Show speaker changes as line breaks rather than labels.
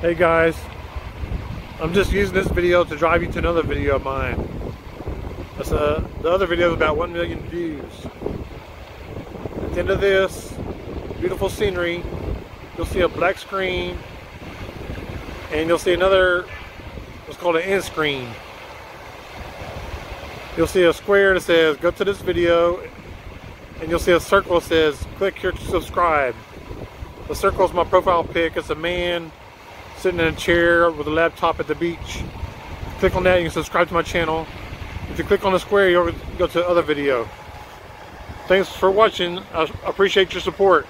Hey guys, I'm just using this video to drive you to another video of mine. That's, uh, the other video is about 1 million views. At the end of this, beautiful scenery, you'll see a black screen and you'll see another, what's called an end screen. You'll see a square that says go to this video and you'll see a circle that says click here to subscribe. The circle is my profile pic. It's a man sitting in a chair with a laptop at the beach. Click on that, you can subscribe to my channel. If you click on the square, you'll go to the other video. Thanks for watching. I appreciate your support.